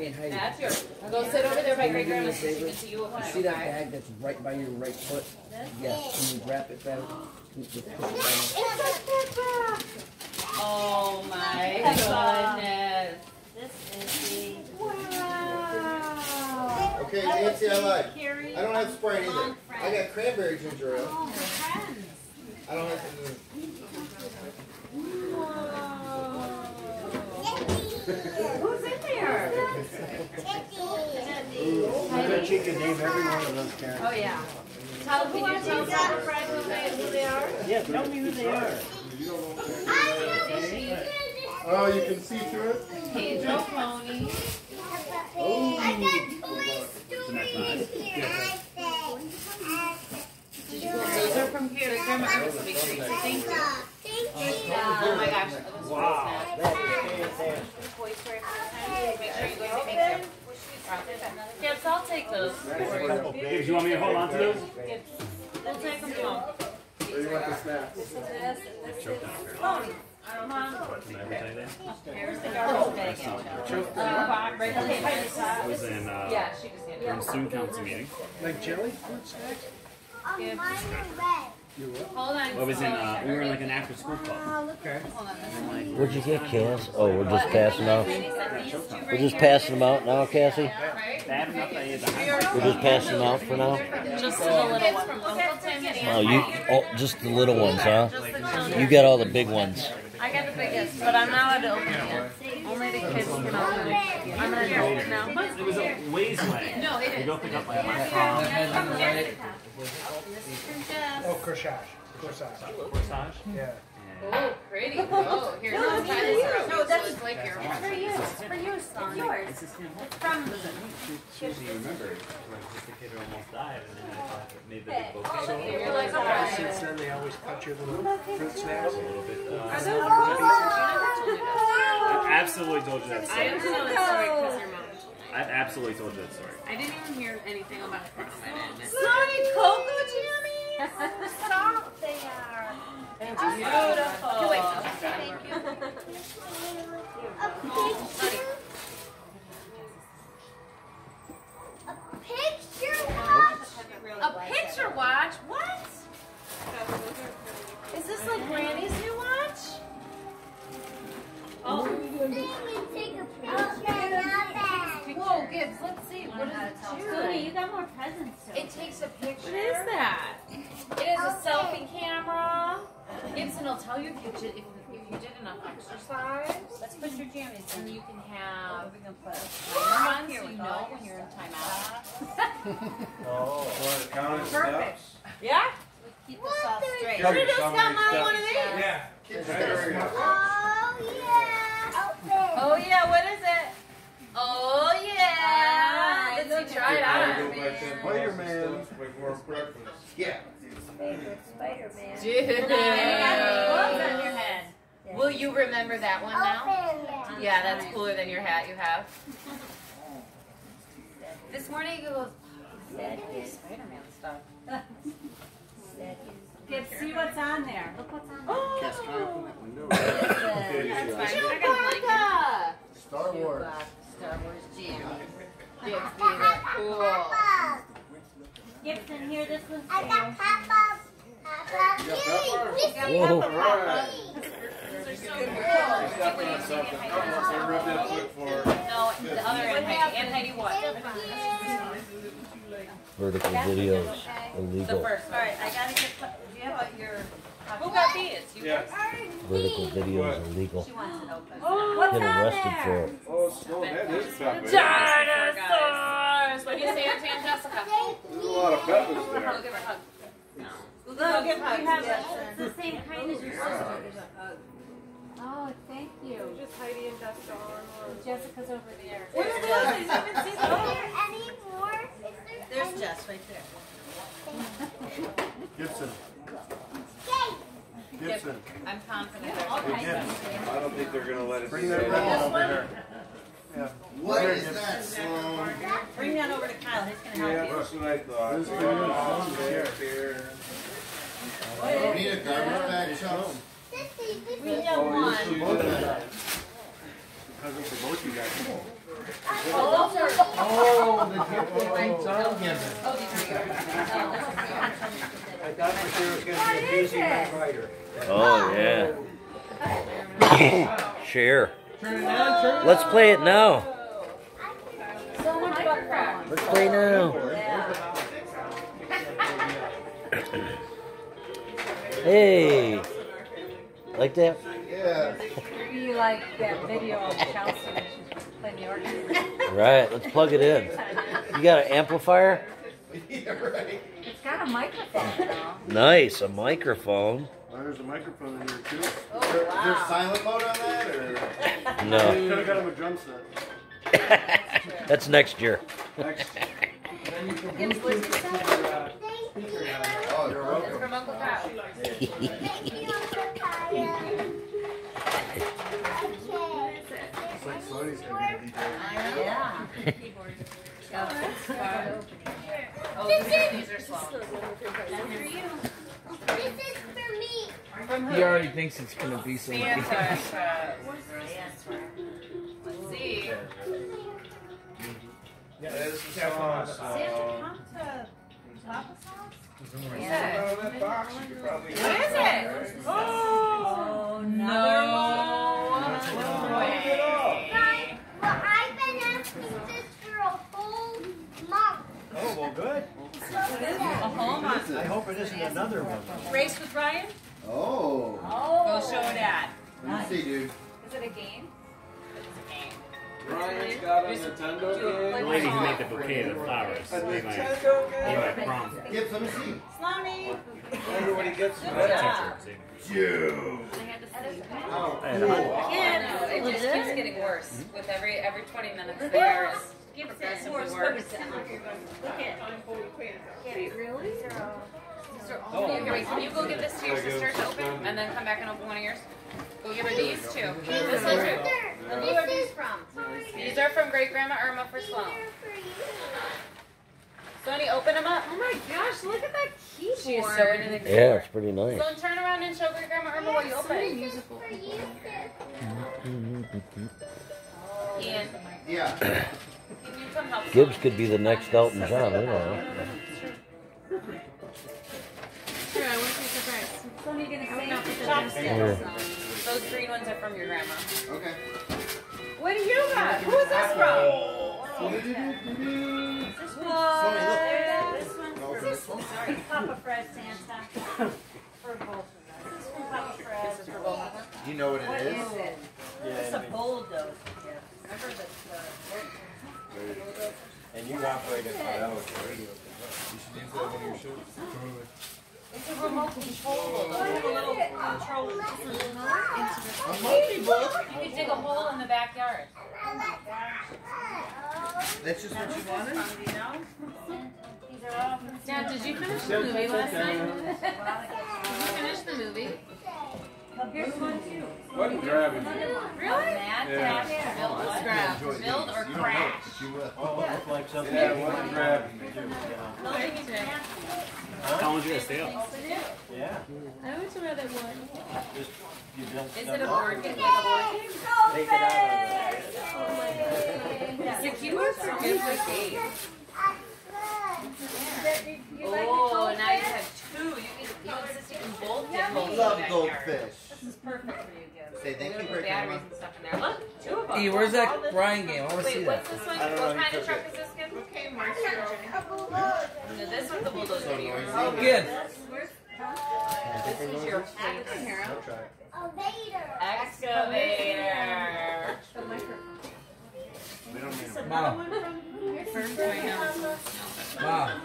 Hey, Heidi. That's yours. Go sit over there by great grandma so she can see you. You see that bag that's right by your right foot? Yes. Can you wrap it better? Can you just push it down? Oh my goodness. This is Wow. Okay, Nancy, I lied. Carrie. I don't have Sprite either. Long I got cranberry ginger ale. Oh, friends. I don't have to. Who's in there? I bet you could name every one of those, Karen. Oh, yeah. Tell, can you tell Silver Fred who they, who they are? Yeah, tell me who they are. Oh, you can see through it? Pedro Pony. Those are from here. Great grandma Chris will be treats. So thank you. Oh my gosh. Those Wow. are That's fantastic. Toy Make sure you go to thank you. Gibbs, I'll take those. Gibbs, you want me to hold on to those? Gibbs, We'll take them home. Or you want the snacks? This and this and this is Pony. Come on. Here's the garbage bag. Right I there. was in, uh, Yeah, she just handed from it. student council meeting. Like jelly fruit snacks? Hold on. I was in, uh, we were in like an after school club. Okay. What'd you get, Cass? Oh, we're just passing out. We're just passing them out now, Cassie. Bad enough that I had to hide. We're just passing them out for now. Just the little one. From Uncle Tim and Oh, you, oh, just the little ones, huh? Just the children. You got all the big ones. I got the biggest, but I'm not allowed to open it yet. Only the kids can open it. I'm an adult now. It was a ways away. No, it We is. go pick up my my Oh, corsage. Corsage. corsage. Yeah. Oh, pretty. Oh, here's the Tyler No, that's- it's like your It's for you. It's for you, son. Yours. It's just, you know, It's from me. she usually remembered when the kid almost died and then I thought it made the big bouquet. So, You're like, uh, since then, they always cut your little fruit snacks. A little bit, Are uh, those pieces? I've absolutely told you that I story. didn't know that story because your mom told me. I've absolutely told you that story. I didn't even hear anything about it from him. I didn't. Sorry, Coco Jammies. Soft they are. Beautiful. Okay, wait. Thank you. A put your and you can have timer on so you know when you're in timeout. Oh. Perfect. Yeah? Keep us all straight. Should have just got my one of these. Yeah. Oh, oh yeah, what is it? Oh yeah. Let's see, try it on. Spider-Man. Before breakfast. Yeah. Spider-Man. Dude. Gloves on your head. Will you remember that one now? Yeah, that's cooler than your hat you have. This morning he goes, oh, Spider-Man stuff. Gibbs, see what's on there. Look what's on oh! there. Cass, can I open that window? That's fine. I got a blanket. Chewbacca. Star Wars. Star Wars jam. Gibbs, be that cool. Gibson, here, this one's I for got you. Papa. Papa. Whoa. Those are so rub that foot for. No, the other and Heidi. And Heidi what? Vertical videos The illegal. first. All right, I gotta get, do you have your, Who got these? You Yeah. Vertical videos illegal. she wants it open. Oh, what's Get on arrested for it. Oh, no, that is peppers. Dinosaurs! What do you say, Auntie and Jessica? There's a lot of peppers Give her a hug. Look, we have yes. It's the same kind as your sister's. Oh, thank you. Just Heidi and Jessica on Jessica's over there. What are those? I didn't even see those. There's Jess right there. Gibson. Gibson. I'm confident there's Hey, Gibbs. I don't think they're gonna let it. Bring that red one over here. Yeah. What is that song? Bring that over to Kyle, he's gonna Yeah, help you. that's what I thought. This is Oh, good. there, there. Need a garbage bag, Chuck? We one. that. Present for both you guys. Oh, the are. I thought for sure it was gonna be a. Oh yeah. Share. Let's play it now. Let's play now. Hey. Like that? Yeah. Be like that video of Chelsea when she's playing the organ. Right. Let's plug it in. You got an amplifier? Yeah, right. It's got a microphone now. Nice. A microphone. Well, there's a microphone in here too. Oh, Is there wow. silent mode on that, or? No. Could have got him a drum set. That's next year. Next. Then you can Gibbs, where's your son? speaker down. Oh, you're It's welcome. from Uncle Kyle. It's like Sony's gonna be DJ. Yeah. Oh, these are, these are slow. This is for me. From who? He already thinks it's gonna be somebody else. Santa. What is this? Let's see. Yeah, this is sauce. Santa, come to Papa's house? Out of that box, you could probably. What is it? Oh, No way. Guys, well, I've been asking this for a whole month. Oh, well, good. A whole month. I hope it isn't another one. Race with Ryan? Oh. Oh. Go show Dad. Let me see, dude. Is it a game? It's a game. Ryan's got a Nintendo Do it like The lady who made the bouquet of the flowers. A Be my, be Nintendo game. my prom. Gibbs, let me see. Slimy. Everybody gets Good it. job. Dude. Oh, And it just keeps getting worse with every every 20 minutes. The air is progressively worse. Really? Oh, here, wait, can you go give this to your sister to open and then come back and open one of yours? Go give her these two. This one too. And who are these from? These are from great grandma Irma for Sloan. Sonny, open them up. Oh my gosh, look at that keyboard. She is so into the Yeah, it's pretty nice. Sloan, turn around and show great grandma Irma what you open. For you, sis. Ian, Yeah. Gibbs could be the next Elton John. I don't know. What are you gonna say? Here. Those green ones are from your grandma. Okay. What do you got? Who is this from? Sony, This one. look. Open this one. Sorry, Papa Fred Santa. For both of us. This is from Papa Fred. This is for both of them. Do you know what What it is is? it? It's a bulldozer. I heard that. And you operate it by those radio. It's a remote control. Those have a little control. A monkey book? You could dig a hole in the backyard. That's just what you wanted? These are all Dad, did you finish the movie last night? Did you finish the movie? Here's one too. What grabbing? Really? Mad Yeah. Dash. Build, let's grab. Build or You don't know, crash. but you will. Oh, look like something. Yeah, what grabbing? Building today. How long did it stay up? Yeah. I would rather one. Just, you built Is it a up. board game? Like a board game? Take it out of The keyboards are good for games. Oh, now you have two. You can, you and Sissy can both get holes in Love goldfish. This is perfect for you, Gibbs. Say thank We're you, gonna put batteries Grandma. and stuff in there. Look, two of them. Hey, where's that Brian game? I wanna see Wait, that. what's this one? I What kind of took truck it. is this, Kim? Okay, Marshall. No, this one's the bulldozer. So Oh, good. This is your fleet. I'll try it. Excavator. We don't need them. Mom, First going out. mom.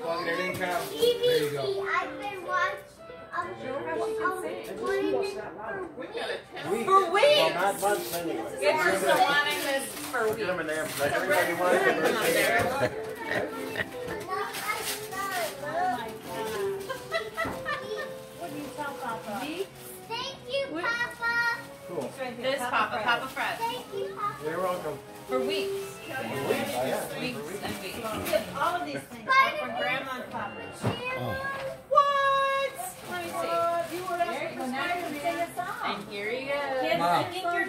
Plug it in, Kyle. There you go. I've been watching. Um, for weeks. Weeks. Well, months anyway. It's just the wanting this for weeks. them in there. Let everybody want it. Come up there. What do you tell Papa? Thank you, Papa. Cool. This Papa, Papa Fred. Thank you, Papa. You're welcome. For weeks. Oh, yeah. Weeks and weeks. All of these things are from Grandma and Papa. Oh. What? Let me see. You were asking. Now you can sing a song. And here he is. Kids, I think you're